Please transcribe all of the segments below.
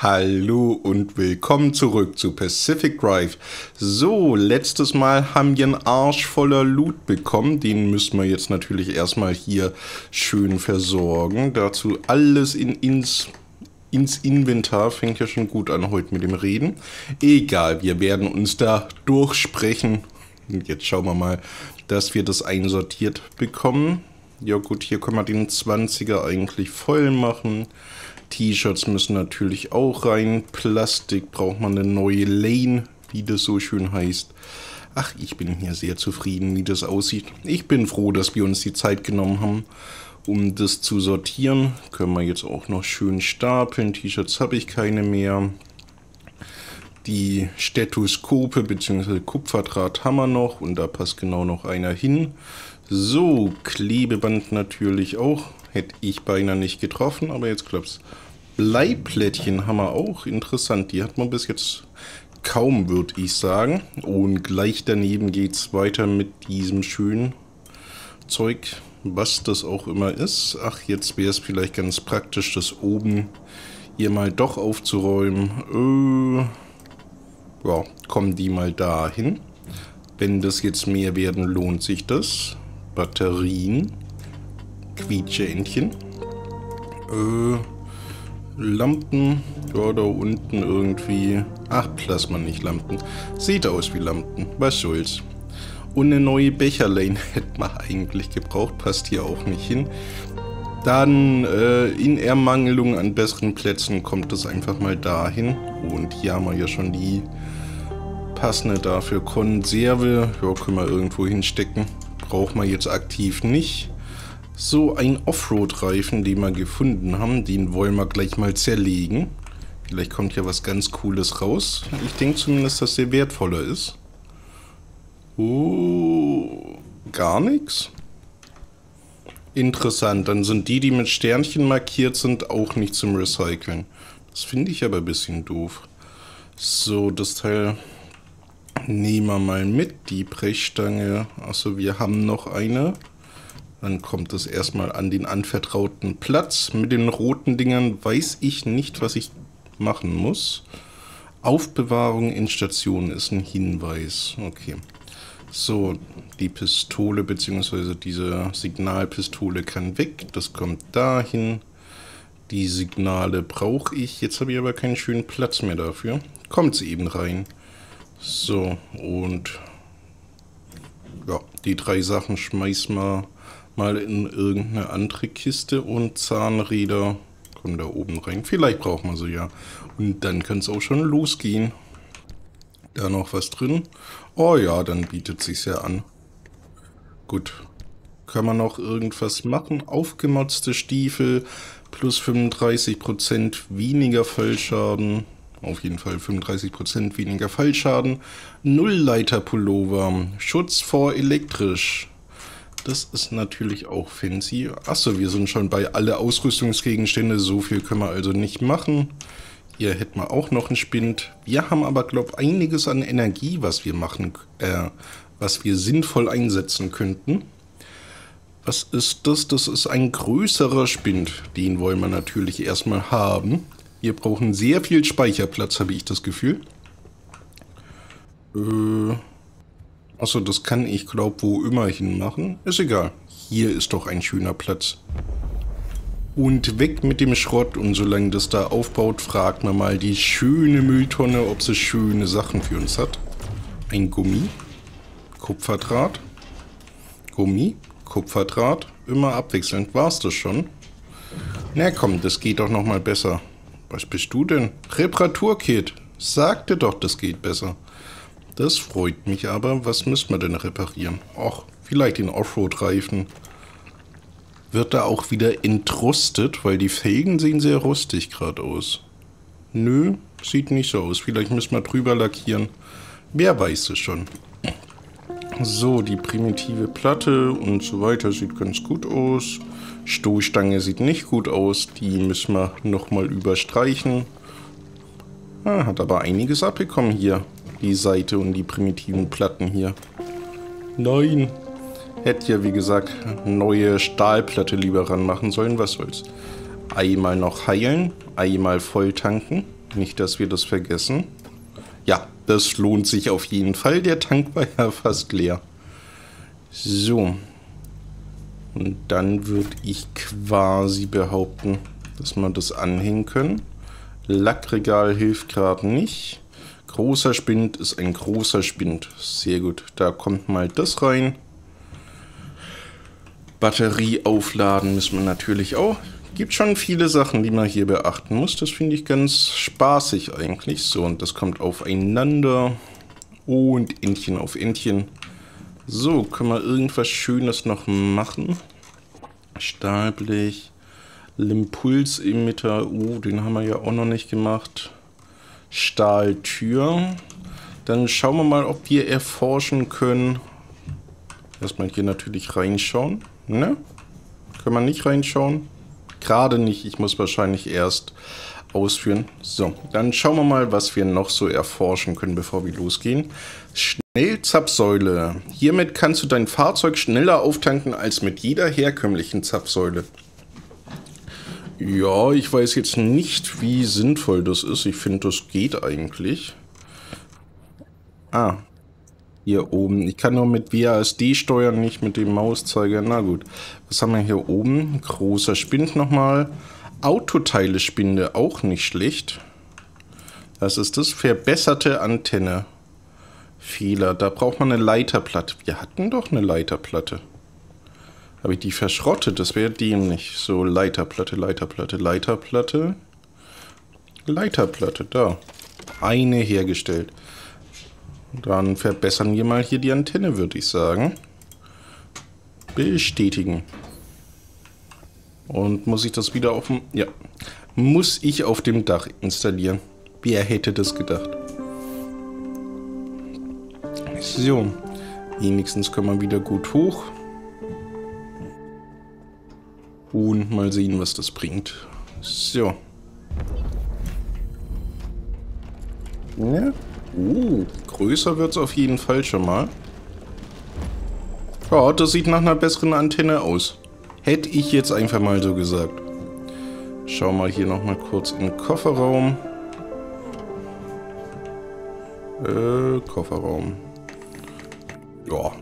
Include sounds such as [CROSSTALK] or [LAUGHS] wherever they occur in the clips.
Hallo und willkommen zurück zu Pacific Drive. So, letztes Mal haben wir einen Arsch voller Loot bekommen. Den müssen wir jetzt natürlich erstmal hier schön versorgen. Dazu alles in, ins, ins Inventar. Fängt ja schon gut an heute mit dem Reden. Egal, wir werden uns da durchsprechen. Und jetzt schauen wir mal, dass wir das einsortiert bekommen. Ja gut, hier können wir den 20er eigentlich voll machen. T-Shirts müssen natürlich auch rein. Plastik braucht man eine neue Lane, wie das so schön heißt. Ach, ich bin hier sehr zufrieden, wie das aussieht. Ich bin froh, dass wir uns die Zeit genommen haben, um das zu sortieren. Können wir jetzt auch noch schön stapeln. T-Shirts habe ich keine mehr. Die Stethoskope bzw. Kupferdraht haben wir noch und da passt genau noch einer hin. So, Klebeband natürlich auch. Hätte ich beinahe nicht getroffen, aber jetzt klappt's. Bleiplättchen haben wir auch. Interessant, die hat man bis jetzt kaum, würde ich sagen. Und gleich daneben geht es weiter mit diesem schönen Zeug, was das auch immer ist. Ach, jetzt wäre es vielleicht ganz praktisch, das oben hier mal doch aufzuräumen. Äh, ja, kommen die mal dahin. Wenn das jetzt mehr werden, lohnt sich das. Batterien. Quietscheentchen. Äh, Lampen. Ja, da unten irgendwie. Ach, Plasma, nicht Lampen. Sieht aus wie Lampen. Was soll's. Und eine neue Becherlane [LAUGHS] hätte man eigentlich gebraucht. Passt hier auch nicht hin. Dann äh, in Ermangelung an besseren Plätzen kommt es einfach mal dahin. Und hier haben wir ja schon die passende dafür Konserve. Ja, können wir irgendwo hinstecken. Braucht man jetzt aktiv nicht. So, ein Offroad-Reifen, den wir gefunden haben, den wollen wir gleich mal zerlegen. Vielleicht kommt ja was ganz Cooles raus. Ich denke zumindest, dass der wertvoller ist. Oh, gar nichts? Interessant, dann sind die, die mit Sternchen markiert sind, auch nicht zum Recyceln. Das finde ich aber ein bisschen doof. So, das Teil nehmen wir mal mit. Die Brechstange. Achso, wir haben noch eine. Dann kommt es erstmal an den anvertrauten Platz. Mit den roten Dingern weiß ich nicht, was ich machen muss. Aufbewahrung in Station ist ein Hinweis. Okay. So, die Pistole bzw. diese Signalpistole kann weg. Das kommt dahin. Die Signale brauche ich. Jetzt habe ich aber keinen schönen Platz mehr dafür. Kommt sie eben rein. So, und ja, die drei Sachen schmeiß mal mal in irgendeine andere Kiste und Zahnräder kommen da oben rein. Vielleicht braucht man sie ja. Und dann kann es auch schon losgehen. Da noch was drin? Oh ja, dann bietet sich ja an. Gut. Kann man noch irgendwas machen? Aufgemotzte Stiefel plus 35% weniger Fallschaden. Auf jeden Fall 35% weniger Fallschaden. Nullleiter-Pullover. Schutz vor elektrisch. Das ist natürlich auch fancy. Achso, wir sind schon bei alle Ausrüstungsgegenstände. So viel können wir also nicht machen. Hier hätten wir auch noch einen Spind. Wir haben aber, glaube ich, einiges an Energie, was wir machen, äh, was wir sinnvoll einsetzen könnten. Was ist das? Das ist ein größerer Spind. Den wollen wir natürlich erstmal haben. Wir brauchen sehr viel Speicherplatz, habe ich das Gefühl. Äh, Achso, das kann ich, glaube wo immerhin machen. Ist egal. Hier ist doch ein schöner Platz. Und weg mit dem Schrott und solange das da aufbaut, fragt man mal die schöne Mülltonne, ob sie schöne Sachen für uns hat. Ein Gummi, Kupferdraht, Gummi, Kupferdraht, immer abwechselnd. War's das schon? Na komm, das geht doch nochmal besser. Was bist du denn? Reparaturkit. Sagte doch, das geht besser. Das freut mich aber. Was müssen wir denn reparieren? Och, vielleicht den Offroad-Reifen. Wird da auch wieder entrustet, weil die Felgen sehen sehr rustig gerade aus. Nö, sieht nicht so aus. Vielleicht müssen wir drüber lackieren. Wer weiß es schon. So, die primitive Platte und so weiter sieht ganz gut aus. Stoßstange sieht nicht gut aus. Die müssen wir nochmal überstreichen. Ah, hat aber einiges abbekommen hier die Seite und die primitiven Platten hier. Nein. Hätte ja, wie gesagt, neue Stahlplatte lieber ranmachen sollen. Was soll's. Einmal noch heilen, einmal voll tanken. Nicht, dass wir das vergessen. Ja, das lohnt sich auf jeden Fall. Der Tank war ja [LAUGHS] fast leer. So. Und dann würde ich quasi behaupten, dass wir das anhängen können. Lackregal hilft gerade nicht. Großer Spind ist ein großer Spind. Sehr gut. Da kommt mal das rein. Batterie aufladen müssen wir natürlich auch. Gibt schon viele Sachen, die man hier beachten muss. Das finde ich ganz spaßig eigentlich. So, und das kommt aufeinander. Und Entchen auf Entchen. So, können wir irgendwas Schönes noch machen? Stahlblech. Limpulsemitter. Oh, den haben wir ja auch noch nicht gemacht. Stahltür. Dann schauen wir mal, ob wir erforschen können. Erstmal hier natürlich reinschauen. Ne? Kann man nicht reinschauen? Gerade nicht. Ich muss wahrscheinlich erst ausführen. So, dann schauen wir mal, was wir noch so erforschen können, bevor wir losgehen. Schnellzapfsäule. Hiermit kannst du dein Fahrzeug schneller auftanken als mit jeder herkömmlichen Zapfsäule. Ja, ich weiß jetzt nicht, wie sinnvoll das ist. Ich finde, das geht eigentlich. Ah, hier oben. Ich kann nur mit WASD steuern, nicht mit dem Mauszeiger. Na gut. Was haben wir hier oben? Großer Spind nochmal. Autoteile-Spinde, auch nicht schlecht. Was ist das? Verbesserte Antenne. Fehler. Da braucht man eine Leiterplatte. Wir hatten doch eine Leiterplatte. Habe ich die verschrottet? Das wäre dämlich. So, Leiterplatte, Leiterplatte, Leiterplatte. Leiterplatte, da. Eine hergestellt. Dann verbessern wir mal hier die Antenne, würde ich sagen. Bestätigen. Und muss ich das wieder auf dem... Ja. Muss ich auf dem Dach installieren. Wer hätte das gedacht? So. Wenigstens können wir wieder gut hoch. Und mal sehen, was das bringt. So. Ja. Uh, größer wird es auf jeden Fall schon mal. Ja, das sieht nach einer besseren Antenne aus. Hätte ich jetzt einfach mal so gesagt. Schau mal hier nochmal kurz in den Kofferraum. Äh, Kofferraum. Ja,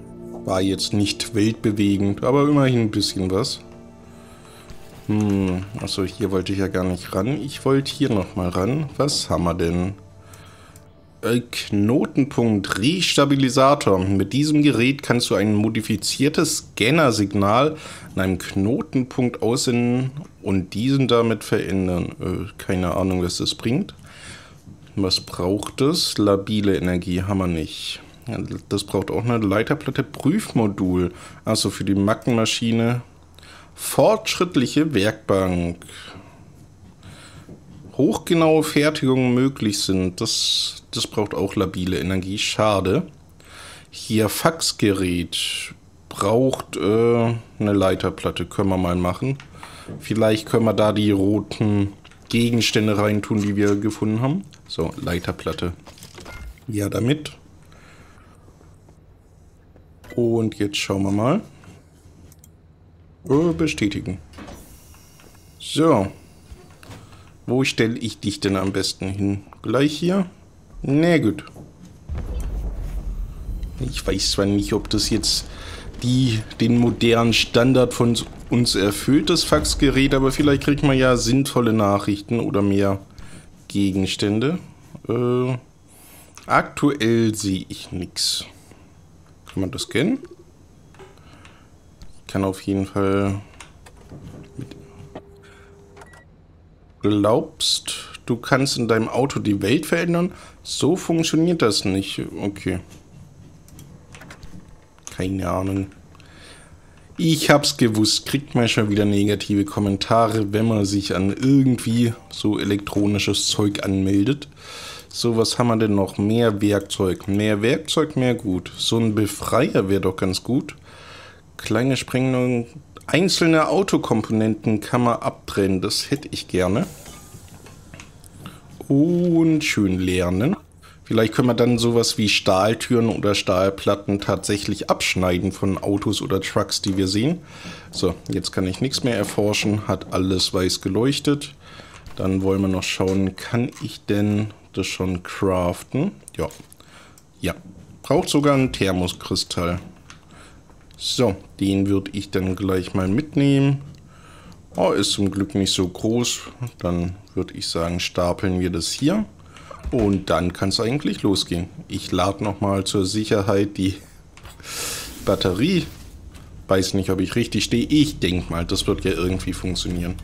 war jetzt nicht weltbewegend, aber immerhin ein bisschen was. Hm, achso, hier wollte ich ja gar nicht ran. Ich wollte hier nochmal ran. Was haben wir denn? Äh, Knotenpunkt Restabilisator. Mit diesem Gerät kannst du ein modifiziertes Scannersignal an einem Knotenpunkt aussenden und diesen damit verändern. Äh, keine Ahnung, was das bringt. Was braucht es? Labile Energie haben wir nicht. Das braucht auch eine Leiterplatte Prüfmodul. Also für die Mackenmaschine. Fortschrittliche Werkbank hochgenaue Fertigungen möglich sind. Das, das braucht auch labile Energie. Schade. Hier Faxgerät braucht äh, eine Leiterplatte. Können wir mal machen. Vielleicht können wir da die roten Gegenstände reintun, die wir gefunden haben. So, Leiterplatte. Ja, damit. Und jetzt schauen wir mal. Oh, bestätigen. So. Wo stelle ich dich denn am besten hin? Gleich hier? Na gut. Ich weiß zwar nicht, ob das jetzt die, den modernen Standard von uns erfüllt, das Faxgerät, aber vielleicht kriegt man ja sinnvolle Nachrichten oder mehr Gegenstände. Äh, aktuell sehe ich nichts. Kann man das kennen? Kann auf jeden Fall glaubst, du kannst in deinem Auto die Welt verändern? So funktioniert das nicht. Okay. Keine Ahnung. Ich hab's gewusst. Kriegt man schon wieder negative Kommentare, wenn man sich an irgendwie so elektronisches Zeug anmeldet. So, was haben wir denn noch? Mehr Werkzeug. Mehr Werkzeug, mehr gut. So ein Befreier wäre doch ganz gut. Kleine Sprengung Einzelne Autokomponenten kann man abtrennen, das hätte ich gerne. Und schön lernen. Vielleicht können wir dann sowas wie Stahltüren oder Stahlplatten tatsächlich abschneiden von Autos oder Trucks, die wir sehen. So, jetzt kann ich nichts mehr erforschen, hat alles weiß geleuchtet. Dann wollen wir noch schauen, kann ich denn das schon craften? Ja. Ja. Braucht sogar einen Thermoskristall. So, den würde ich dann gleich mal mitnehmen. Oh, ist zum Glück nicht so groß. Dann würde ich sagen, stapeln wir das hier. Und dann kann es eigentlich losgehen. Ich lade nochmal zur Sicherheit die Batterie. Weiß nicht, ob ich richtig stehe. Ich denke mal, das wird ja irgendwie funktionieren.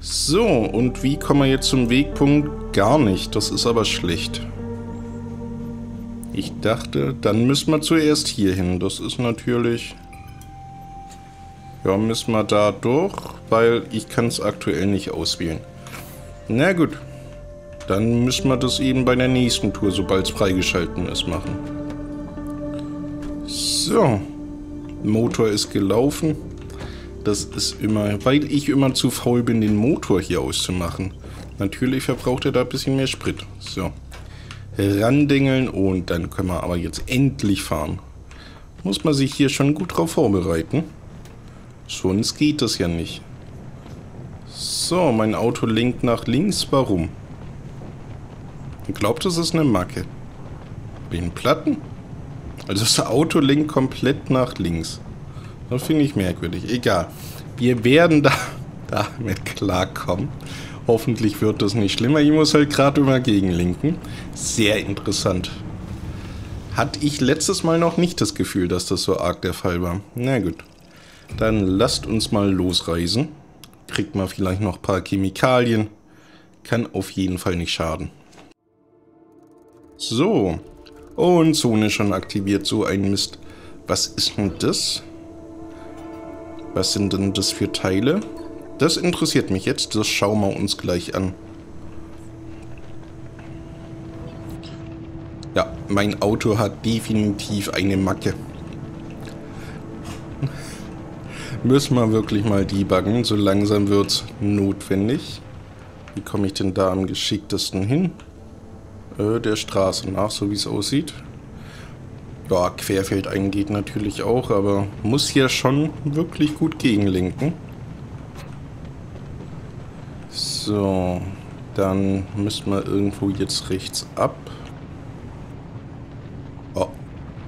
So, und wie kommen wir jetzt zum Wegpunkt? Gar nicht. Das ist aber schlecht. Ich dachte, dann müssen wir zuerst hier hin. Das ist natürlich ja, müssen wir da durch, weil ich kann es aktuell nicht auswählen. Na gut, dann müssen wir das eben bei der nächsten Tour, sobald es freigeschalten ist, machen. So, Motor ist gelaufen. Das ist immer, weil ich immer zu faul bin, den Motor hier auszumachen. Natürlich verbraucht er da ein bisschen mehr Sprit. So, randengeln und dann können wir aber jetzt endlich fahren. Muss man sich hier schon gut drauf vorbereiten. Sonst geht das ja nicht. So, mein Auto lenkt nach links. Warum? Ich glaube, das ist eine Macke. Den Platten? Also das Auto lenkt komplett nach links. Das finde ich merkwürdig. Egal. Wir werden da [LAUGHS] damit klarkommen. Hoffentlich wird das nicht schlimmer. Ich muss halt gerade immer gegenlenken. Sehr interessant. Hatte ich letztes Mal noch nicht das Gefühl, dass das so arg der Fall war. Na gut. Dann lasst uns mal losreisen. Kriegt man vielleicht noch ein paar Chemikalien. Kann auf jeden Fall nicht schaden. So. Und Zone schon aktiviert. So ein Mist. Was ist denn das? Was sind denn das für Teile? Das interessiert mich jetzt. Das schauen wir uns gleich an. Ja, mein Auto hat definitiv eine Macke. [LAUGHS] Müssen wir wirklich mal debuggen. So langsam wird es notwendig. Wie komme ich denn da am geschicktesten hin? Äh, der Straße nach, so wie es aussieht. Ja, Querfeldein geht natürlich auch, aber muss ja schon wirklich gut gegenlenken. So, dann müssen wir irgendwo jetzt rechts ab. Oh,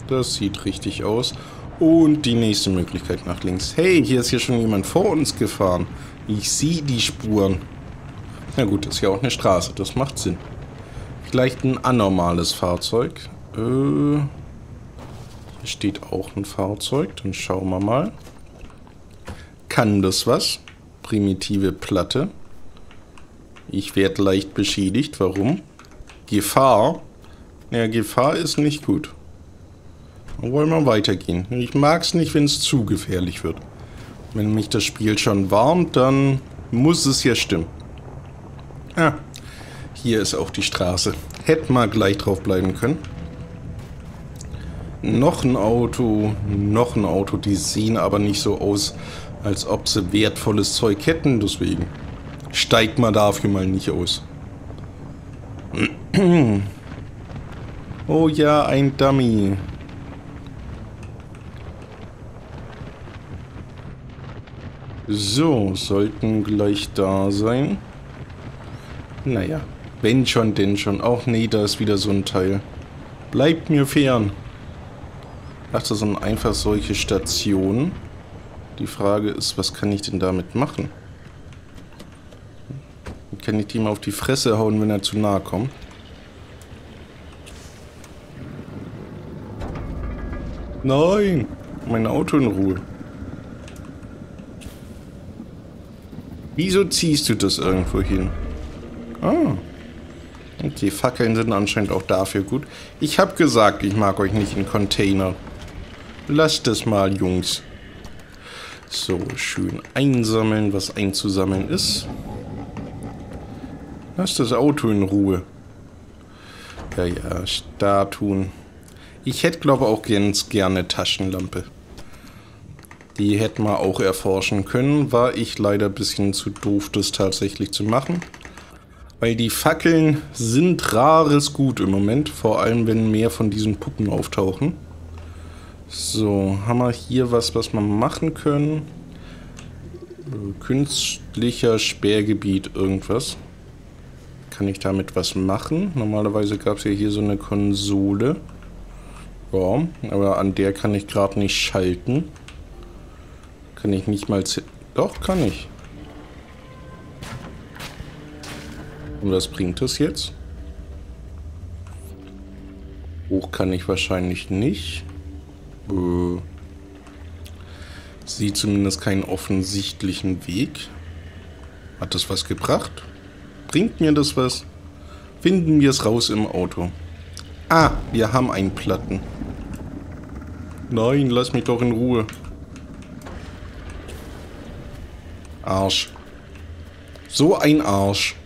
das sieht richtig aus. Und die nächste Möglichkeit nach links. Hey, hier ist ja schon jemand vor uns gefahren. Ich sehe die Spuren. Na gut, das ist ja auch eine Straße. Das macht Sinn. Vielleicht ein anormales Fahrzeug. Äh, hier steht auch ein Fahrzeug. Dann schauen wir mal. Kann das was? Primitive Platte. Ich werde leicht beschädigt. Warum? Gefahr. Ja, Gefahr ist nicht gut. Dann wollen wir weitergehen. Ich mag es nicht, wenn es zu gefährlich wird. Wenn mich das Spiel schon warnt, dann muss es ja stimmen. Ah, hier ist auch die Straße. Hätte mal gleich drauf bleiben können. Noch ein Auto, noch ein Auto. Die sehen aber nicht so aus, als ob sie wertvolles Zeug hätten. Deswegen steigt man dafür mal nicht aus. Oh ja, ein Dummy. So, sollten gleich da sein. Naja, wenn schon, denn schon. Auch nee, da ist wieder so ein Teil. Bleibt mir fern. Ach, das sind einfach solche Stationen. Die Frage ist, was kann ich denn damit machen? Kann ich mal auf die Fresse hauen, wenn er zu nahe kommt? Nein! Mein Auto in Ruhe. Wieso ziehst du das irgendwo hin? Ah. Okay, Fackeln sind anscheinend auch dafür gut. Ich hab gesagt, ich mag euch nicht in Container. Lasst es mal, Jungs. So, schön einsammeln, was einzusammeln ist. Lasst das Auto in Ruhe. Ja, ja, Statuen. Ich hätte, glaube auch ganz gerne Taschenlampe. Die hätten wir auch erforschen können. War ich leider ein bisschen zu doof, das tatsächlich zu machen. Weil die Fackeln sind rares Gut im Moment. Vor allem, wenn mehr von diesen Puppen auftauchen. So, haben wir hier was, was wir machen können? Künstlicher Sperrgebiet, irgendwas. Kann ich damit was machen? Normalerweise gab es ja hier so eine Konsole. Ja, aber an der kann ich gerade nicht schalten. Kann ich nicht mal... Doch, kann ich. Und was bringt das jetzt? Hoch kann ich wahrscheinlich nicht. Äh, sieht zumindest keinen offensichtlichen Weg. Hat das was gebracht? Bringt mir das was? Finden wir es raus im Auto. Ah, wir haben einen Platten. Nein, lass mich doch in Ruhe. Arsch. So ein Arsch.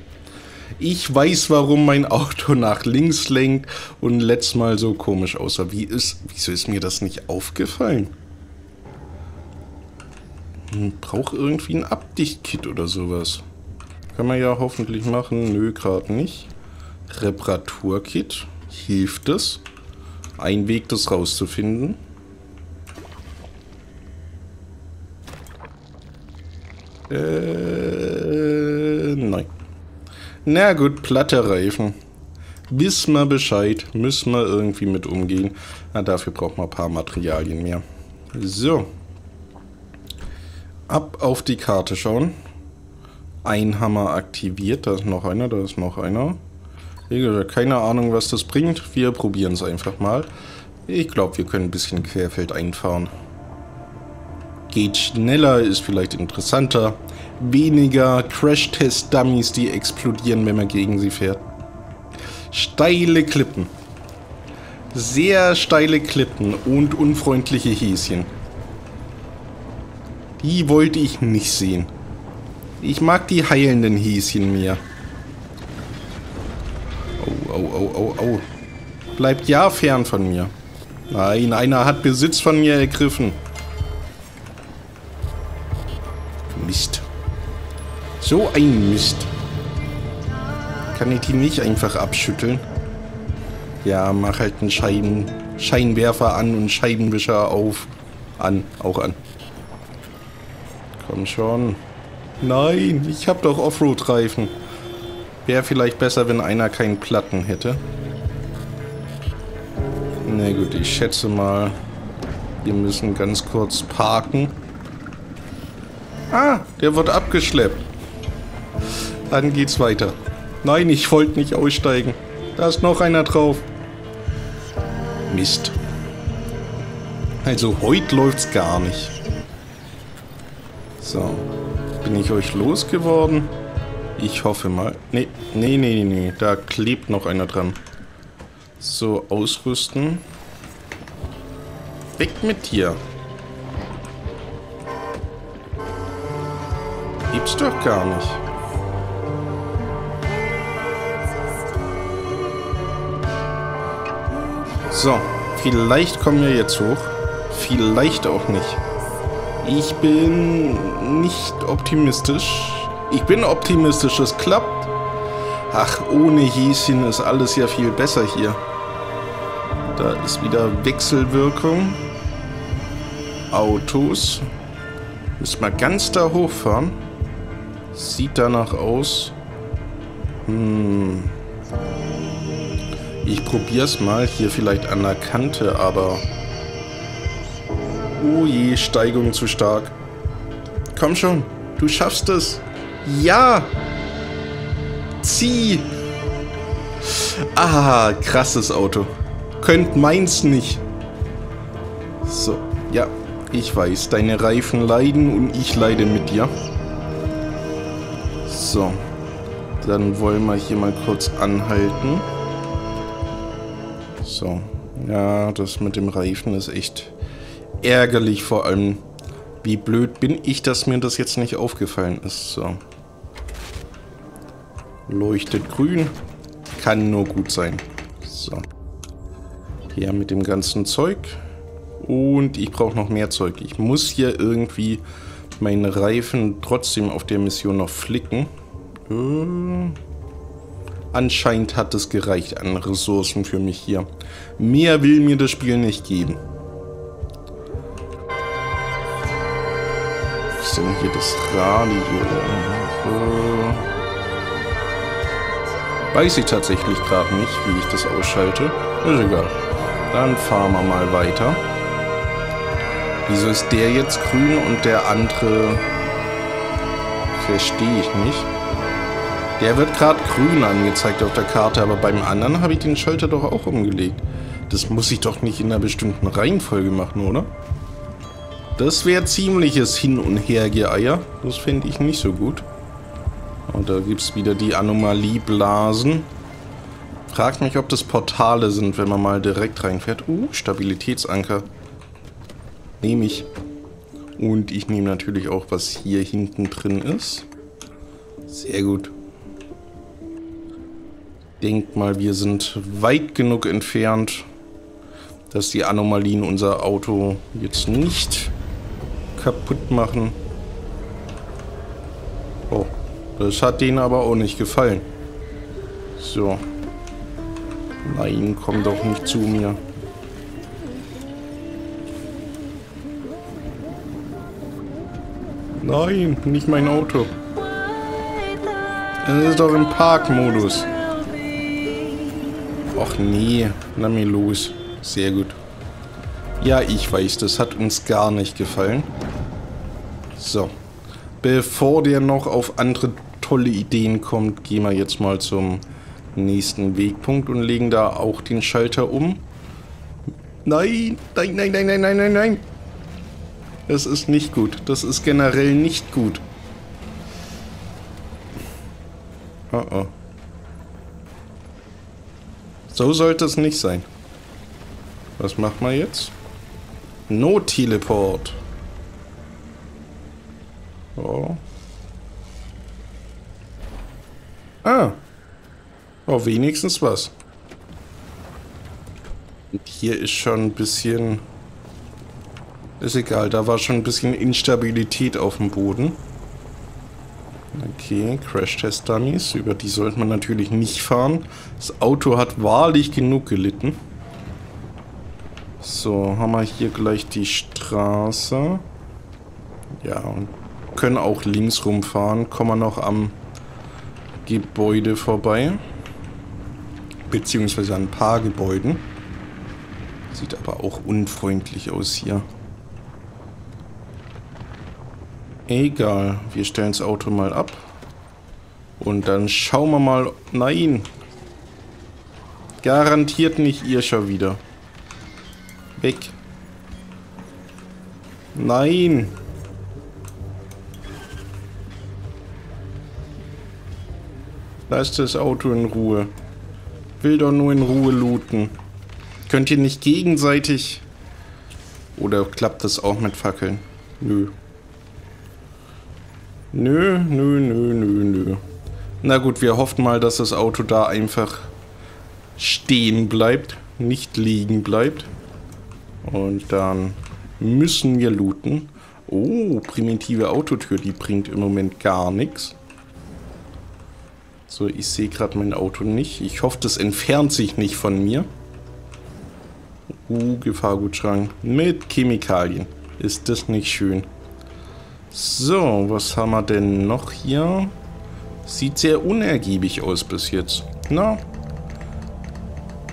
Ich weiß, warum mein Auto nach links lenkt und letztes Mal so komisch aussah. Wie ist, wieso ist mir das nicht aufgefallen? Hm, Braucht irgendwie ein Abdichtkit oder sowas. Kann man ja hoffentlich machen. Nö, gerade nicht. Reparaturkit. Hilft es? Ein Weg, das rauszufinden. Äh, nein. Na gut, platte Reifen. Wissen wir Bescheid, müssen wir irgendwie mit umgehen. Na, dafür braucht man ein paar Materialien mehr. So. Ab auf die Karte schauen. Ein Hammer aktiviert. Da ist noch einer, da ist noch einer. Keine Ahnung, was das bringt. Wir probieren es einfach mal. Ich glaube, wir können ein bisschen Querfeld einfahren geht schneller, ist vielleicht interessanter. Weniger Crash-Test-Dummies, die explodieren, wenn man gegen sie fährt. Steile Klippen. Sehr steile Klippen und unfreundliche Häschen. Die wollte ich nicht sehen. Ich mag die heilenden Häschen mehr. Oh, oh, oh, oh, oh. Bleibt ja fern von mir. Nein, einer hat Besitz von mir ergriffen. Mist. So ein Mist. Kann ich die nicht einfach abschütteln? Ja, mach halt einen Schein Scheinwerfer an und Scheibenwischer auf. An, auch an. Komm schon. Nein, ich hab doch Offroad-Reifen. Wäre vielleicht besser, wenn einer keinen Platten hätte. Na gut, ich schätze mal, wir müssen ganz kurz parken. Ah, der wird abgeschleppt. Dann geht's weiter. Nein, ich wollte nicht aussteigen. Da ist noch einer drauf. Mist. Also heute läuft's gar nicht. So. Bin ich euch losgeworden? Ich hoffe mal. Nee, nee, nee, nee. Da klebt noch einer dran. So, ausrüsten. Weg mit dir. gibt's doch gar nicht. So, vielleicht kommen wir jetzt hoch. Vielleicht auch nicht. Ich bin nicht optimistisch. Ich bin optimistisch, es klappt. Ach, ohne Häschen ist alles ja viel besser hier. Da ist wieder Wechselwirkung. Autos. Müssen wir ganz da hochfahren. Sieht danach aus. Hm. Ich probier's mal. Hier vielleicht an der Kante, aber... Oh je, Steigung zu stark. Komm schon, du schaffst es. Ja! Zieh! Ah, krasses Auto. Könnt meins nicht. So, ja, ich weiß, deine Reifen leiden und ich leide mit dir. So. Dann wollen wir hier mal kurz anhalten. So. Ja, das mit dem Reifen ist echt ärgerlich. Vor allem, wie blöd bin ich, dass mir das jetzt nicht aufgefallen ist. So. Leuchtet grün. Kann nur gut sein. So. Hier mit dem ganzen Zeug. Und ich brauche noch mehr Zeug. Ich muss hier irgendwie meinen Reifen trotzdem auf der Mission noch flicken. Hm. Anscheinend hat es gereicht an Ressourcen für mich hier. Mehr will mir das Spiel nicht geben. Ist denn hier das Radio? Äh, weiß ich tatsächlich gerade nicht, wie ich das ausschalte. Ist egal. Dann fahren wir mal weiter. Wieso ist der jetzt grün und der andere... Verstehe ich nicht. Der wird gerade grün angezeigt auf der Karte, aber beim anderen habe ich den Schalter doch auch umgelegt. Das muss ich doch nicht in einer bestimmten Reihenfolge machen, oder? Das wäre ziemliches Hin- und Hergeeier. Das fände ich nicht so gut. Und da gibt es wieder die Anomalieblasen. Frag mich, ob das Portale sind, wenn man mal direkt reinfährt. Uh, Stabilitätsanker. Nehme ich. Und ich nehme natürlich auch, was hier hinten drin ist. Sehr gut. Denk mal, wir sind weit genug entfernt, dass die Anomalien unser Auto jetzt nicht kaputt machen. Oh, das hat denen aber auch nicht gefallen. So. Nein, komm doch nicht zu mir. Nein, nicht mein Auto. Es ist doch im Parkmodus. Och nee, na mir los. Sehr gut. Ja, ich weiß, das hat uns gar nicht gefallen. So. Bevor der noch auf andere tolle Ideen kommt, gehen wir jetzt mal zum nächsten Wegpunkt und legen da auch den Schalter um. Nein, nein, nein, nein, nein, nein, nein, nein. Das ist nicht gut. Das ist generell nicht gut. Oh oh. So sollte es nicht sein. Was macht man jetzt? Not-Teleport. Oh. Ah. Oh, wenigstens was. Und hier ist schon ein bisschen... Ist egal, da war schon ein bisschen Instabilität auf dem Boden. Okay, Crash-Test-Dummies, über die sollte man natürlich nicht fahren. Das Auto hat wahrlich genug gelitten. So, haben wir hier gleich die Straße. Ja, und können auch links rumfahren. Kommen wir noch am Gebäude vorbei. Beziehungsweise an ein paar Gebäuden. Sieht aber auch unfreundlich aus hier. Egal, wir stellen das Auto mal ab. Und dann schauen wir mal... Nein! Garantiert nicht ihr schon wieder. Weg. Nein! Lasst das Auto in Ruhe. Will doch nur in Ruhe looten. Könnt ihr nicht gegenseitig... Oder klappt das auch mit Fackeln? Nö. Nö, nö, nö, nö, nö. Na gut, wir hoffen mal, dass das Auto da einfach stehen bleibt, nicht liegen bleibt. Und dann müssen wir looten. Oh, primitive Autotür, die bringt im Moment gar nichts. So, ich sehe gerade mein Auto nicht. Ich hoffe, das entfernt sich nicht von mir. Uh, Gefahrgutschrank mit Chemikalien. Ist das nicht schön? So, was haben wir denn noch hier? Sieht sehr unergiebig aus bis jetzt. Na,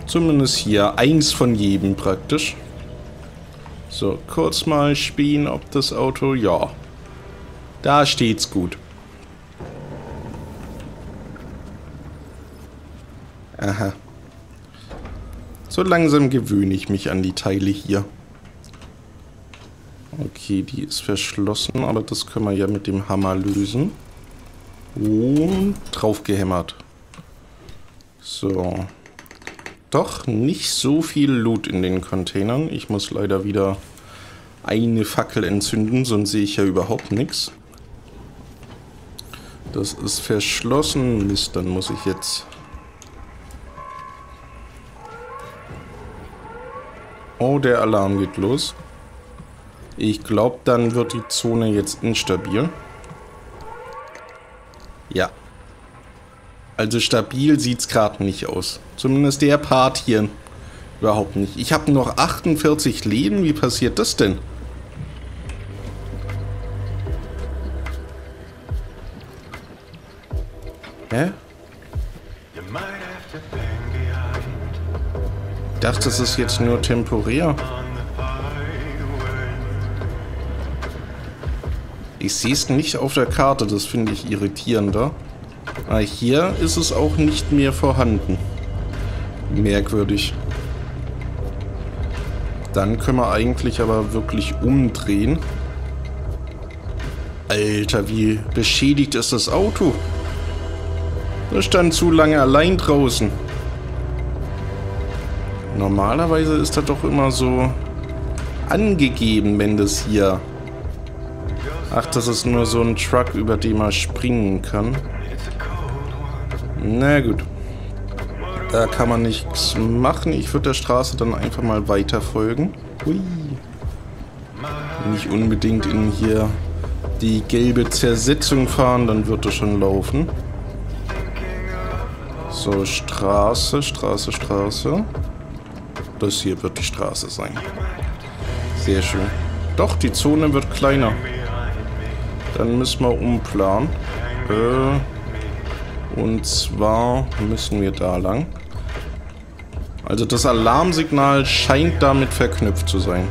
zumindest hier eins von jedem praktisch. So, kurz mal spielen, ob das Auto... Ja, da steht's gut. Aha. So langsam gewöhne ich mich an die Teile hier. Okay, die ist verschlossen, aber das können wir ja mit dem Hammer lösen. Und draufgehämmert. So. Doch nicht so viel Loot in den Containern. Ich muss leider wieder eine Fackel entzünden, sonst sehe ich ja überhaupt nichts. Das ist verschlossen. Mist, dann muss ich jetzt... Oh, der Alarm geht los. Ich glaube, dann wird die Zone jetzt instabil. Ja. Also stabil sieht es gerade nicht aus. Zumindest der Part hier. Überhaupt nicht. Ich habe noch 48 Leben. Wie passiert das denn? Hä? You might have to dachte, das ist jetzt nur temporär. Ich sehe es nicht auf der Karte, das finde ich irritierender. Aber ah, hier ist es auch nicht mehr vorhanden. Merkwürdig. Dann können wir eigentlich aber wirklich umdrehen. Alter, wie beschädigt ist das Auto? Das stand zu lange allein draußen. Normalerweise ist das doch immer so angegeben, wenn das hier... Ach, das ist nur so ein Truck, über den man springen kann. Na gut. Da kann man nichts machen. Ich würde der Straße dann einfach mal weiter folgen. Hui. Nicht unbedingt in hier die gelbe Zersetzung fahren, dann wird es schon laufen. So, Straße, Straße, Straße. Das hier wird die Straße sein. Sehr schön. Doch, die Zone wird kleiner. Dann müssen wir umplanen. Äh, und zwar müssen wir da lang. Also das Alarmsignal scheint damit verknüpft zu sein.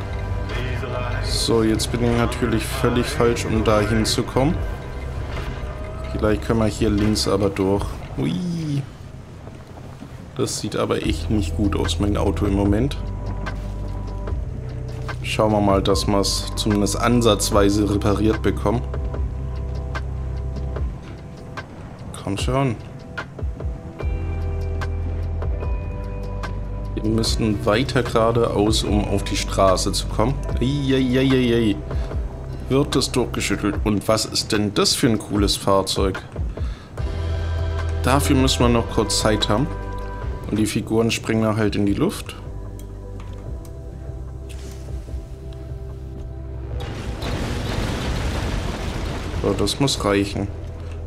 So, jetzt bin ich natürlich völlig falsch, um da hinzukommen. Vielleicht können wir hier links aber durch. Ui. Das sieht aber echt nicht gut aus, mein Auto im Moment. Schauen wir mal, dass wir es zumindest ansatzweise repariert bekommen. Komm schon. Wir müssen weiter geradeaus, um auf die Straße zu kommen. Eieieiei. Wird es durchgeschüttelt. Und was ist denn das für ein cooles Fahrzeug? Dafür müssen wir noch kurz Zeit haben. Und die Figuren springen halt in die Luft. So, das muss reichen.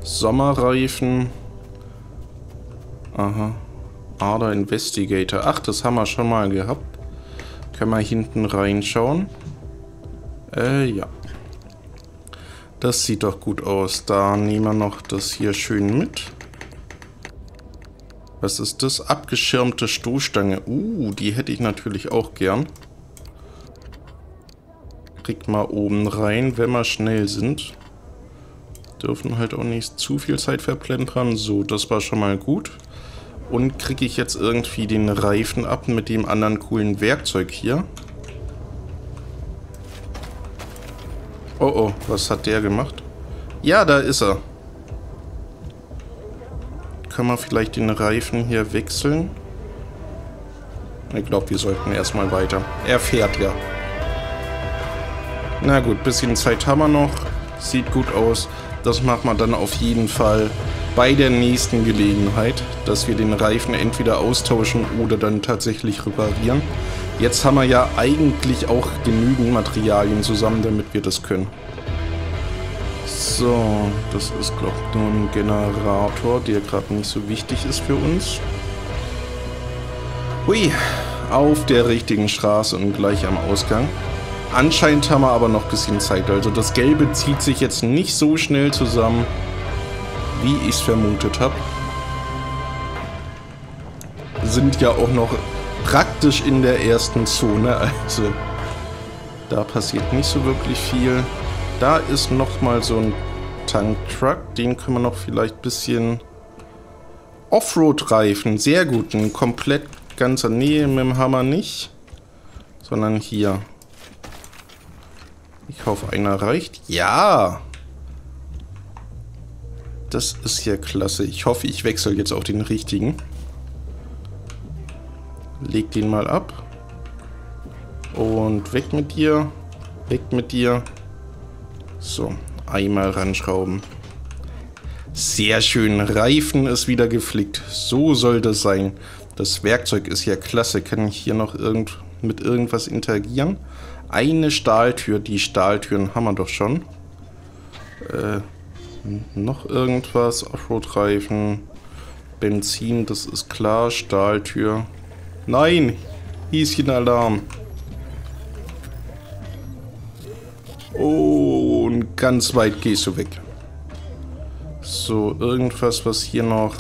Sommerreifen. Aha. Ader Investigator. Ach, das haben wir schon mal gehabt. Können wir hinten reinschauen? Äh, ja. Das sieht doch gut aus. Da nehmen wir noch das hier schön mit. Was ist das? Abgeschirmte Stoßstange. Uh, die hätte ich natürlich auch gern. Kriegt mal oben rein, wenn wir schnell sind. Dürfen halt auch nicht zu viel Zeit verplempern. So, das war schon mal gut. Und kriege ich jetzt irgendwie den Reifen ab mit dem anderen coolen Werkzeug hier? Oh oh, was hat der gemacht? Ja, da ist er. Können wir vielleicht den Reifen hier wechseln? Ich glaube, wir sollten erstmal weiter. Er fährt ja. Na gut, bisschen Zeit haben wir noch. Sieht gut aus. Das machen wir dann auf jeden Fall bei der nächsten Gelegenheit, dass wir den Reifen entweder austauschen oder dann tatsächlich reparieren. Jetzt haben wir ja eigentlich auch genügend Materialien zusammen, damit wir das können. So, das ist glaube ich nur ein Generator, der gerade nicht so wichtig ist für uns. Hui, auf der richtigen Straße und gleich am Ausgang. Anscheinend haben wir aber noch ein bisschen Zeit. Also das Gelbe zieht sich jetzt nicht so schnell zusammen wie ich es vermutet habe. Sind ja auch noch praktisch in der ersten Zone, [LAUGHS] also da passiert nicht so wirklich viel. Da ist nochmal so ein Tanktruck, den können wir noch vielleicht ein bisschen Offroad-Reifen, sehr gut, ein komplett ganzer Nähe mit dem Hammer nicht, sondern hier. Ich hoffe, einer reicht. Ja! Das ist ja klasse. Ich hoffe, ich wechsle jetzt auf den richtigen. Leg den mal ab. Und weg mit dir. Weg mit dir. So, einmal ranschrauben. Sehr schön. Reifen ist wieder geflickt. So soll das sein. Das Werkzeug ist ja klasse. Kann ich hier noch irgend mit irgendwas interagieren? Eine Stahltür. Die Stahltüren haben wir doch schon. Äh, noch irgendwas? Offroad-Reifen. Benzin, das ist klar. Stahltür. Nein! Häschenalarm. Oh, und ganz weit gehst du weg. So, irgendwas, was hier noch...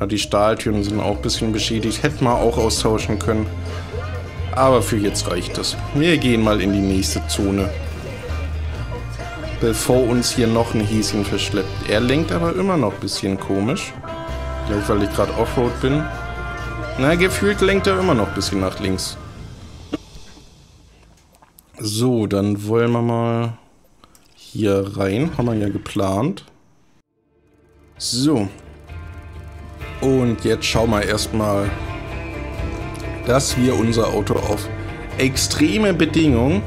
Ja, die Stahltüren sind auch ein bisschen beschädigt. Hätten wir auch austauschen können. Aber für jetzt reicht es. Wir gehen mal in die nächste Zone. Bevor uns hier noch ein Häschen verschleppt. Er lenkt aber immer noch ein bisschen komisch. Vielleicht, weil ich gerade Offroad bin. Na, gefühlt lenkt er immer noch ein bisschen nach links. So, dann wollen wir mal hier rein. Haben wir ja geplant. So. Und jetzt schauen wir erstmal, dass wir unser Auto auf extreme Bedingungen,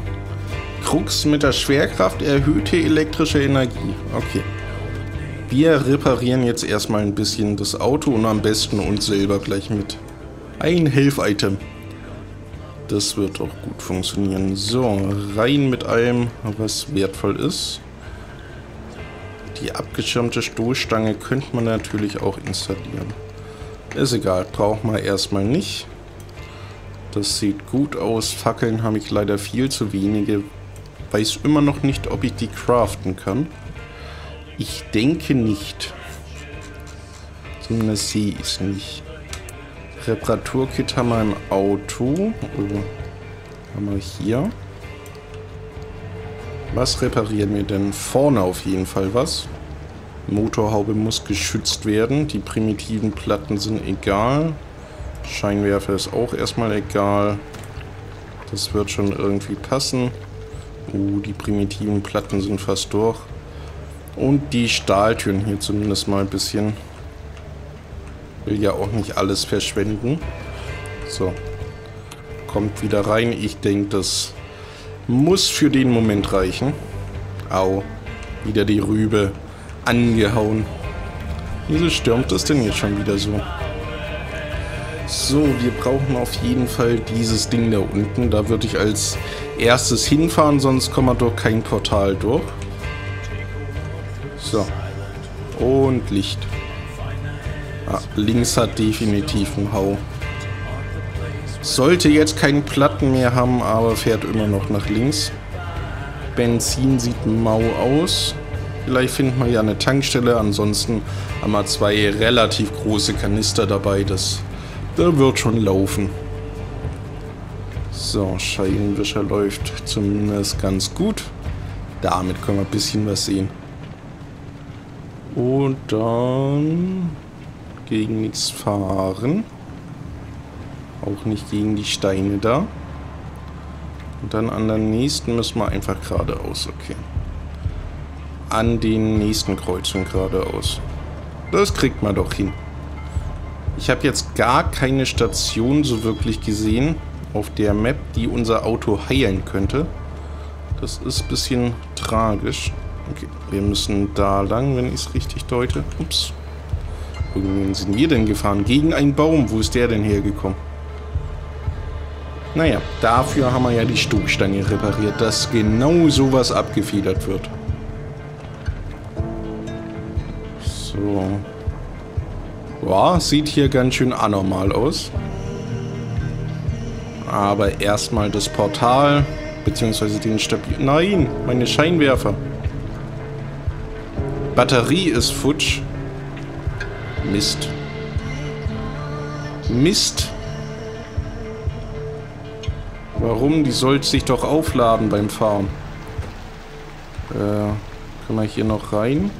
Krux mit der Schwerkraft, erhöhte elektrische Energie. Okay. Wir reparieren jetzt erstmal ein bisschen das Auto und am besten uns selber gleich mit. Ein Helf-Item. Das wird auch gut funktionieren. So, rein mit allem, was wertvoll ist. Die abgeschirmte Stoßstange könnte man natürlich auch installieren. Ist egal, braucht man erstmal nicht. Das sieht gut aus. Fackeln habe ich leider viel zu wenige. Weiß immer noch nicht, ob ich die craften kann. Ich denke nicht. Zumindest sehe ich es nicht. Reparaturkit haben wir im Auto. Oh, haben wir hier. Was reparieren wir denn? Vorne auf jeden Fall was. Motorhaube muss geschützt werden. Die primitiven Platten sind egal. Scheinwerfer ist auch erstmal egal. Das wird schon irgendwie passen. Uh, die primitiven Platten sind fast durch. Und die Stahltüren hier zumindest mal ein bisschen. Will ja auch nicht alles verschwenden. So. Kommt wieder rein. Ich denke, das muss für den Moment reichen. Au. Wieder die Rübe angehauen. Wieso stürmt das denn jetzt schon wieder so? So, wir brauchen auf jeden Fall dieses Ding da unten. Da würde ich als erstes hinfahren, sonst kommen wir durch kein Portal durch. So. Und Licht. Links hat definitiv einen Hau. Sollte jetzt keinen Platten mehr haben, aber fährt immer noch nach links. Benzin sieht mau aus. Vielleicht finden wir ja eine Tankstelle. Ansonsten haben wir zwei relativ große Kanister dabei. Das, das wird schon laufen. So, Scheibenwischer läuft zumindest ganz gut. Damit können wir ein bisschen was sehen. Und dann gegen nichts fahren. Auch nicht gegen die Steine da. Und dann an der nächsten müssen wir einfach geradeaus. Okay. An den nächsten Kreuzungen geradeaus. Das kriegt man doch hin. Ich habe jetzt gar keine Station so wirklich gesehen auf der Map, die unser Auto heilen könnte. Das ist ein bisschen tragisch. Okay, wir müssen da lang, wenn ich es richtig deute. Ups. Wohin sind wir denn gefahren? Gegen einen Baum. Wo ist der denn hergekommen? Naja, dafür haben wir ja die Stoßstange repariert, dass genau sowas abgefedert wird. So. Boah, sieht hier ganz schön anormal aus. Aber erstmal das Portal, beziehungsweise den Stabil... Nein, meine Scheinwerfer. Batterie ist futsch. Mist. Mist. Warum? Die soll sich doch aufladen beim Fahren. Äh, können wir hier noch rein?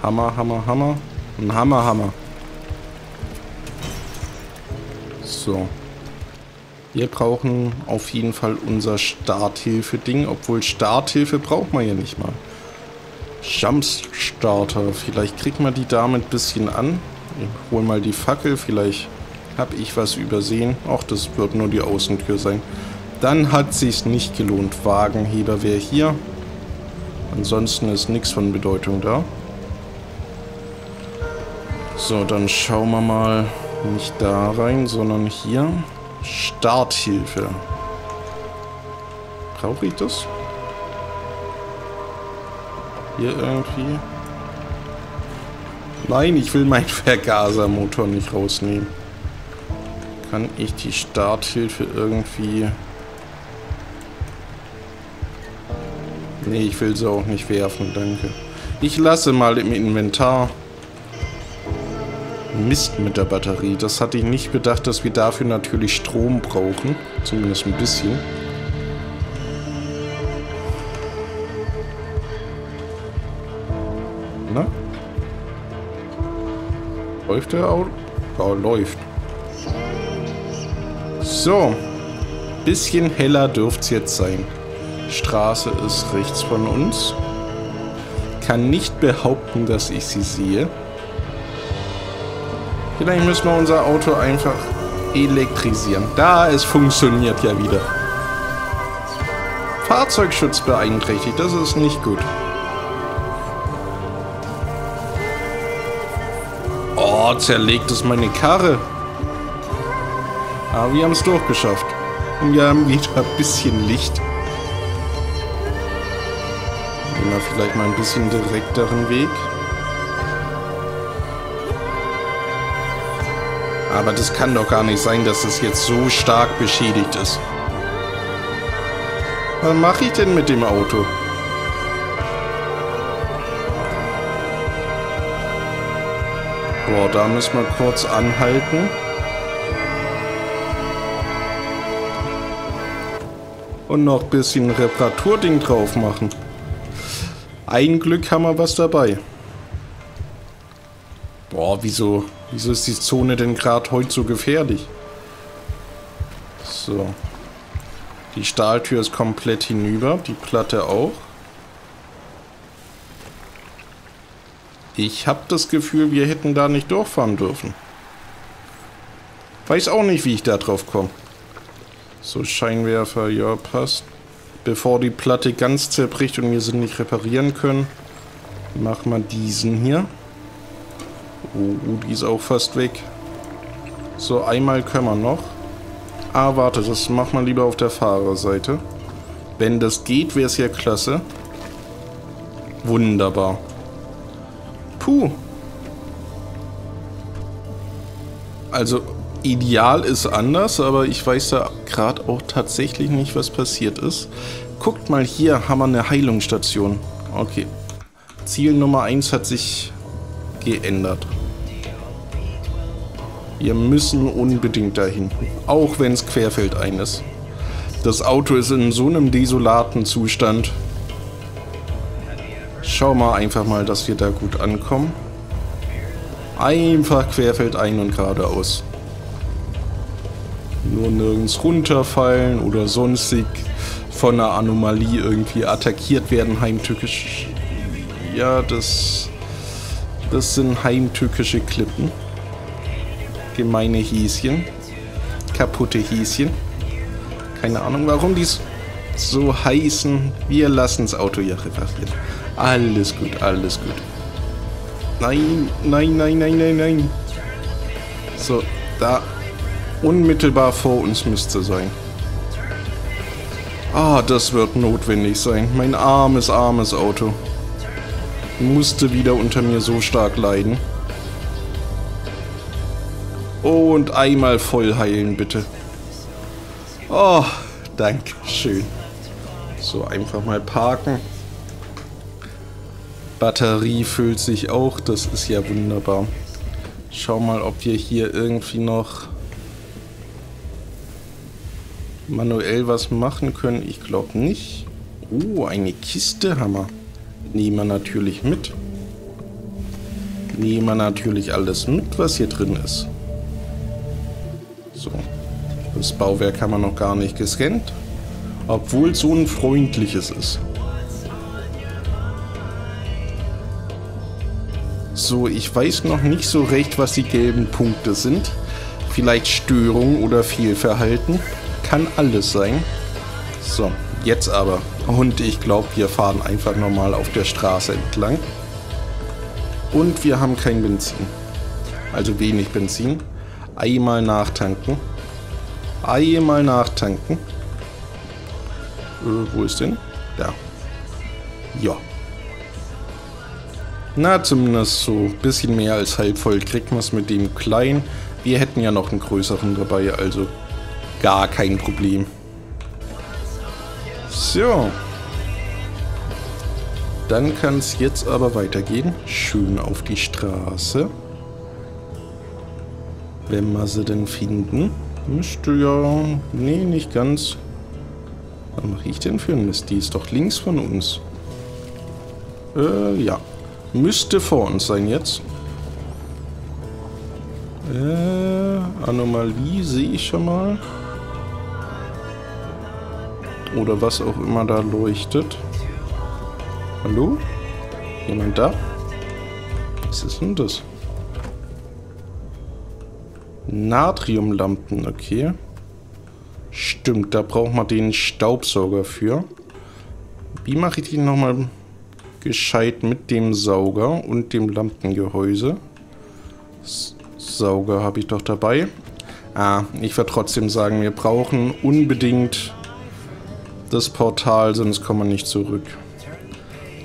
Hammer, Hammer, Hammer. Ein Hammer, Hammer. So. Wir brauchen auf jeden Fall unser Starthilfe-Ding, obwohl Starthilfe braucht man ja nicht mal. Jumpstarter. Vielleicht kriegt man die damit ein bisschen an. Ich hol mal die Fackel. Vielleicht habe ich was übersehen. Ach, das wird nur die Außentür sein. Dann hat sich's nicht gelohnt. Wagenheber wäre hier. Ansonsten ist nichts von Bedeutung da. So, dann schauen wir mal nicht da rein, sondern hier. Starthilfe. Brauche ich das? Hier irgendwie. Nein, ich will meinen [LAUGHS] Vergasermotor nicht rausnehmen. Kann ich die Starthilfe irgendwie... Nee, ich will sie auch nicht werfen, danke. Ich lasse mal im Inventar. Mist mit der Batterie. Das hatte ich nicht bedacht, dass wir dafür natürlich Strom brauchen. Zumindest ein bisschen. Läuft der Auto? Ja, läuft. So. Bisschen heller dürfte es jetzt sein. Straße ist rechts von uns. Kann nicht behaupten, dass ich sie sehe. Vielleicht müssen wir unser Auto einfach elektrisieren. Da, es funktioniert ja wieder. Fahrzeugschutz beeinträchtigt, das ist nicht gut. Oh, zerlegt es meine Karre. Aber wir haben es durchgeschafft. Und wir haben wieder ein bisschen Licht. Nehmen wir vielleicht mal ein bisschen direkteren Weg. Aber das kann doch gar nicht sein, dass es jetzt so stark beschädigt ist. Was mache ich denn mit dem Auto? Boah, da müssen wir kurz anhalten. Und noch ein bisschen Reparaturding drauf machen. Ein Glück haben wir was dabei. Boah, wieso, wieso ist die Zone denn gerade heute so gefährlich? So. Die Stahltür ist komplett hinüber, die Platte auch. Ich habe das Gefühl, wir hätten da nicht durchfahren dürfen. Weiß auch nicht, wie ich da drauf komme. So, Scheinwerfer, ja, passt. Bevor die Platte ganz zerbricht und wir sie nicht reparieren können, machen wir diesen hier. Oh, die ist auch fast weg. So, einmal können wir noch. Ah, warte, das machen wir lieber auf der Fahrerseite. Wenn das geht, wäre es ja klasse. Wunderbar. Puh. Also, ideal ist anders, aber ich weiß da gerade auch tatsächlich nicht, was passiert ist. Guckt mal, hier haben wir eine Heilungsstation. Okay. Ziel Nummer 1 hat sich geändert. Wir müssen unbedingt dahin. Auch wenn es querfeldein ist. Das Auto ist in so einem desolaten Zustand. Schau mal einfach mal, dass wir da gut ankommen. Einfach querfeldein und geradeaus. Nur nirgends runterfallen oder sonstig von einer Anomalie irgendwie attackiert werden heimtückisch. Ja, das, das sind heimtückische Klippen gemeine Häschen. Kaputte Häschen. Keine Ahnung, warum die so heißen. Wir lassen das Auto ja reparieren. Alles gut, alles gut. Nein, nein, nein, nein, nein, nein. So, da unmittelbar vor uns müsste sein. Ah, das wird notwendig sein. Mein armes, armes Auto. Musste wieder unter mir so stark leiden. Und einmal voll heilen, bitte. Oh, danke schön. So, einfach mal parken. Batterie füllt sich auch, das ist ja wunderbar. Schau mal, ob wir hier irgendwie noch manuell was machen können. Ich glaube nicht. Oh, eine Kiste haben wir. Nehmen wir natürlich mit. Nehmen wir natürlich alles mit, was hier drin ist. So. Das Bauwerk haben wir noch gar nicht gescannt. Obwohl so ein freundliches ist. So, ich weiß noch nicht so recht, was die gelben Punkte sind. Vielleicht Störung oder Fehlverhalten. Kann alles sein. So, jetzt aber. Und ich glaube, wir fahren einfach normal auf der Straße entlang. Und wir haben kein Benzin. Also wenig Benzin. Einmal nachtanken. Einmal nachtanken. Äh, wo ist denn? Da. Ja. Na, zumindest so ein bisschen mehr als halb voll kriegt man es mit dem kleinen. Wir hätten ja noch einen größeren dabei, also gar kein Problem. So. dann kann es jetzt aber weitergehen. Schön auf die Straße. Wenn wir sie denn finden. Müsste ja... Nee, nicht ganz. Was mache ich denn für ein Mist? Die ist doch links von uns. Äh, ja. Müsste vor uns sein jetzt. Äh, Anomalie sehe ich schon mal. Oder was auch immer da leuchtet. Hallo? Jemand da? Was ist denn das? Natriumlampen, okay. Stimmt, da braucht man den Staubsauger für. Wie mache ich den nochmal gescheit mit dem Sauger und dem Lampengehäuse? Sauger habe ich doch dabei. Ah, ich werde trotzdem sagen, wir brauchen unbedingt das Portal, sonst kommen wir nicht zurück.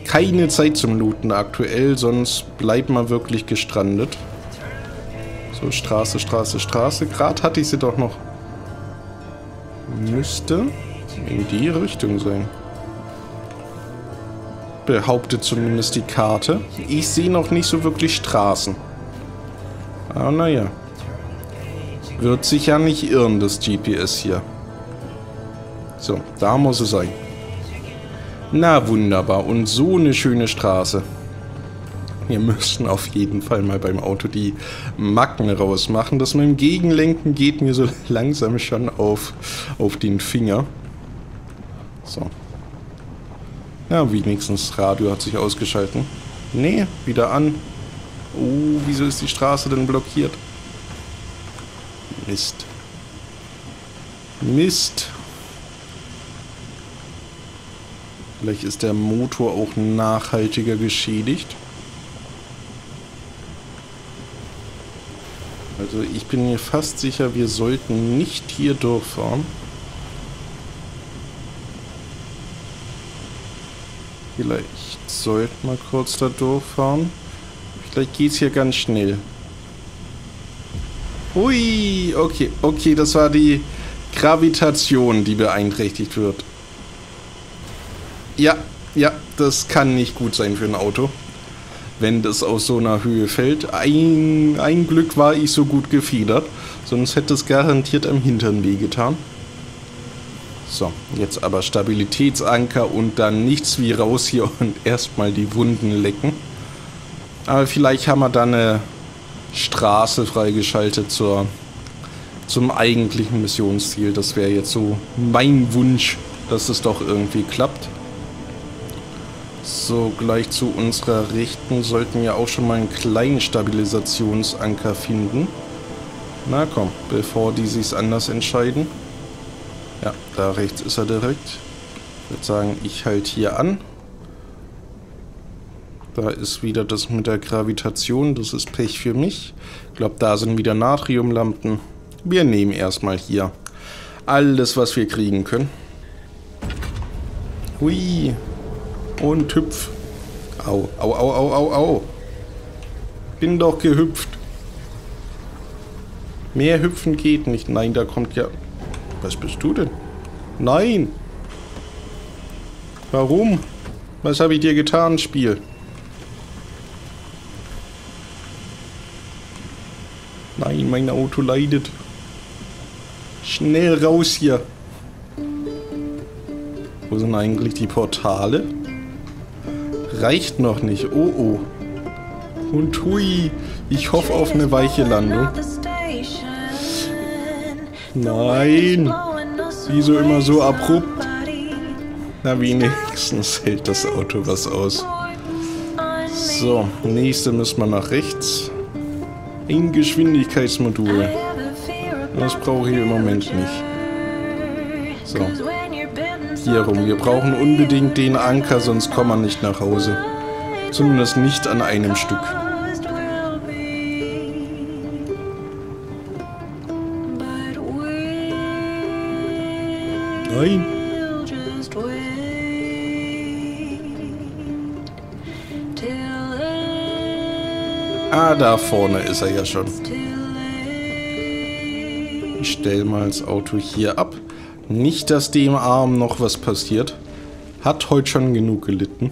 Keine Zeit zum Looten aktuell, sonst bleibt man wirklich gestrandet. So, Straße, Straße, Straße. Gerade hatte ich sie doch noch. Müsste in die Richtung sein. Behauptet zumindest die Karte. Ich sehe noch nicht so wirklich Straßen. Aber naja. Wird sich ja nicht irren, das GPS hier. So, da muss es sein. Na wunderbar. Und so eine schöne Straße. Wir müssen auf jeden Fall mal beim Auto die Macken rausmachen. Das mit dem Gegenlenken geht mir so [LAUGHS] langsam schon auf, auf den Finger. So. Ja, wenigstens Radio hat sich ausgeschalten. Nee, wieder an. Oh, wieso ist die Straße denn blockiert? Mist. Mist. Vielleicht ist der Motor auch nachhaltiger geschädigt. Also ich bin mir fast sicher, wir sollten nicht hier durchfahren. Vielleicht sollten wir kurz da durchfahren. Vielleicht geht es hier ganz schnell. Hui, okay, okay, das war die Gravitation, die beeinträchtigt wird. Ja, ja, das kann nicht gut sein für ein Auto. Wenn das aus so einer Höhe fällt. Ein, ein Glück war ich so gut gefiedert. Sonst hätte es garantiert am Hintern wehgetan. So, jetzt aber Stabilitätsanker und dann nichts wie raus hier [LAUGHS] und erstmal die Wunden lecken. Aber vielleicht haben wir dann eine Straße freigeschaltet zur, zum eigentlichen Missionsziel. Das wäre jetzt so mein Wunsch, dass es doch irgendwie klappt. So, gleich zu unserer Rechten sollten wir auch schon mal einen kleinen Stabilisationsanker finden. Na komm, bevor die sich anders entscheiden. Ja, da rechts ist er direkt. Ich würde sagen, ich halte hier an. Da ist wieder das mit der Gravitation. Das ist Pech für mich. Ich glaube, da sind wieder Natriumlampen. Wir nehmen erstmal hier alles, was wir kriegen können. Hui, und hüpf. Au, au, au, au, au, au. Bin doch gehüpft. Mehr hüpfen geht nicht. Nein, da kommt ja... Was bist du denn? Nein! Warum? Was habe ich dir getan, Spiel? Nein, mein Auto leidet. Schnell raus hier. Wo sind eigentlich die Portale? reicht noch nicht. Oh oh. Und hui, ich hoffe auf eine weiche Landung. Nein. Wieso immer so abrupt? Na, wenigstens [LAUGHS] hält das Auto was aus. So, nächste müssen wir nach rechts. Ein Geschwindigkeitsmodul. Das brauche ich im Moment nicht. So hier rum. Wir brauchen unbedingt den Anker, sonst kommen wir nicht nach Hause. Zumindest nicht an einem Stück. Nein. Ah, da vorne ist er ja schon. Ich stelle mal das Auto hier ab. Nicht, dass dem Arm noch was passiert. Hat heute schon genug gelitten.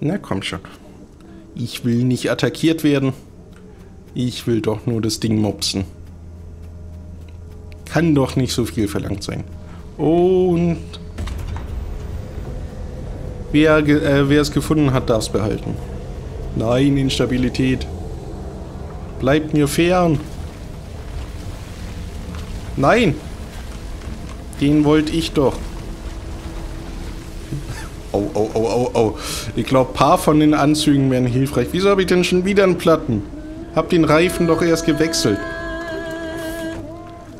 Na komm schon. Ich will nicht attackiert werden. Ich will doch nur das Ding mopsen. Kann doch nicht so viel verlangt sein. Und wer, äh, wer es gefunden hat, darf es behalten. Nein, Instabilität. Bleibt mir fern. Nein. Den wollte ich doch. Oh, oh, oh, oh, oh. Ich glaube, ein paar von den Anzügen wären hilfreich. Wieso habe ich denn schon wieder einen Platten? Hab den Reifen doch erst gewechselt.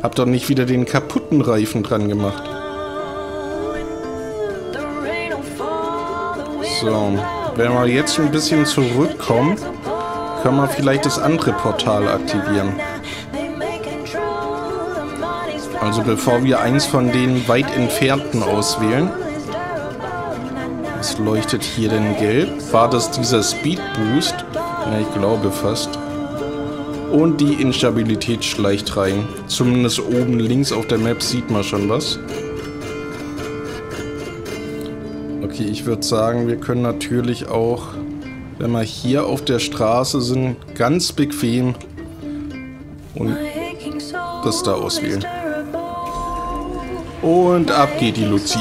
Hab doch nicht wieder den kaputten Reifen dran gemacht. So, wenn wir jetzt ein bisschen zurückkommen, können wir vielleicht das andere Portal aktivieren. Also bevor wir eins von den weit entfernten auswählen. Was leuchtet hier denn gelb? War das dieser Speed Boost? Ja, ich glaube fast. Und die Instabilität schleicht rein. Zumindest oben links auf der Map sieht man schon was. Okay, ich würde sagen, wir können natürlich auch, wenn wir hier auf der Straße sind, ganz bequem und das da auswählen. Und ab geht die Luzi.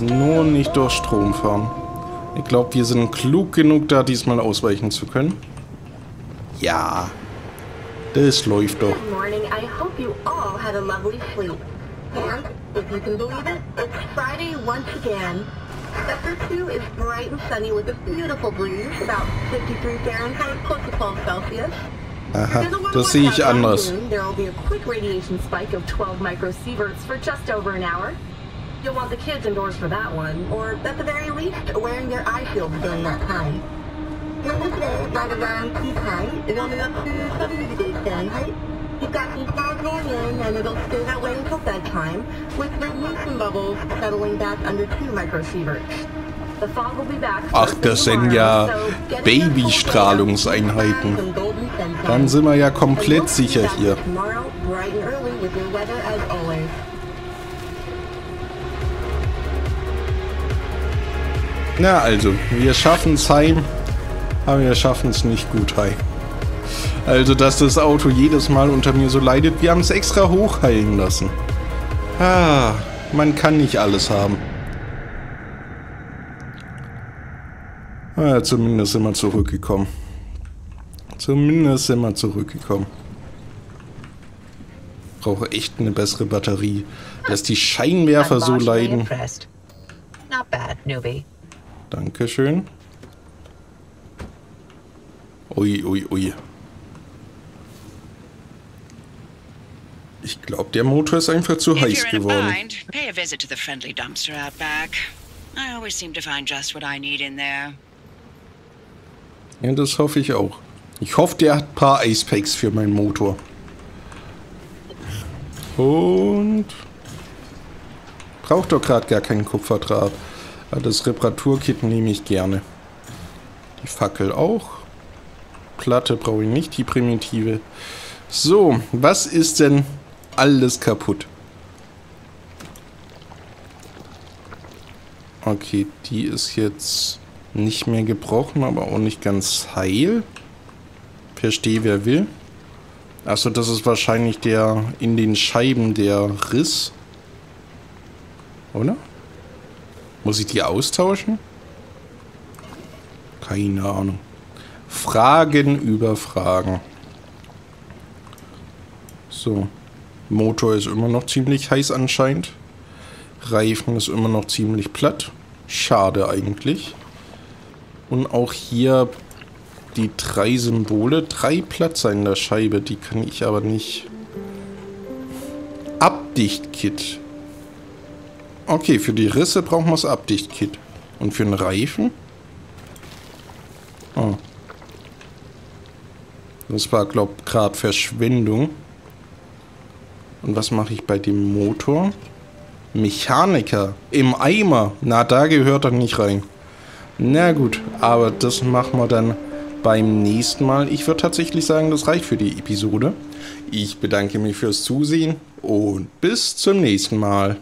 Nur nicht durch Strom fahren. Ich glaube, wir sind klug genug, da diesmal ausweichen zu können. Ja, das läuft doch. Good morning. I hope you all had a lovely sleep. And, if you can believe it, it's Friday once again. Sector 2 is bright and sunny with a beautiful breeze, about 53 Fahrenheit, close to 12 Celsius. Aha, das sehe ich anders. There will be a quick radiation spike of 12 microsieverts for just over an hour. You'll want the kids indoors for that one, or at the very least, wearing their eye shields during that time. Number today, right around tea time, warming up to 70 degrees Fahrenheit. You've got some fog going in, and it'll stay that way until bedtime, with radiation bubbles settling back under 2 microsieverts. Ach, das sind ja Babystrahlungseinheiten. Dann sind wir ja komplett sicher hier. Na also, wir schaffen es heim, aber wir schaffen es nicht gut heim. Also, dass das Auto jedes Mal unter mir so leidet, wir haben es extra hochheilen lassen. Ah, man kann nicht alles haben. Ah, zumindest sind wir zurückgekommen. Zumindest sind wir zurückgekommen. Brauche echt eine bessere Batterie. Dass die Scheinwerfer so leiden. Not bad, newbie. Dankeschön. Ui, ui, ui. Ich glaube, der Motor ist einfach zu heiß geworden. Bind, pay a visit to the friendly dumpster out back. I always seem to find just what I need in there. Ja, das hoffe ich auch. Ich hoffe, der hat ein paar Icepacks für meinen Motor. Und... Braucht doch gerade gar keinen Kupferdraht. Das Reparaturkit nehme ich gerne. Die Fackel auch. Platte brauche ich nicht, die primitive. So, was ist denn alles kaputt? Okay, die ist jetzt nicht mehr gebrochen, aber auch nicht ganz heil. Verstehe, wer will. Achso, das ist wahrscheinlich der in den Scheiben der Riss. Oder? Muss ich die austauschen? Keine Ahnung. Fragen über Fragen. So. Motor ist immer noch ziemlich heiß anscheinend. Reifen ist immer noch ziemlich platt. Schade eigentlich. Und auch hier die drei Symbole, drei Platzer in der Scheibe, die kann ich aber nicht... Abdichtkit. Okay, für die Risse brauchen wir das Abdichtkit. Und für den Reifen? Oh. Das war, glaube ich, gerade Verschwendung. Und was mache ich bei dem Motor? Mechaniker. Im Eimer. Na, da gehört er nicht rein. Na gut, aber das machen wir dann beim nächsten Mal. Ich würde tatsächlich sagen, das reicht für die Episode. Ich bedanke mich fürs Zusehen und bis zum nächsten Mal.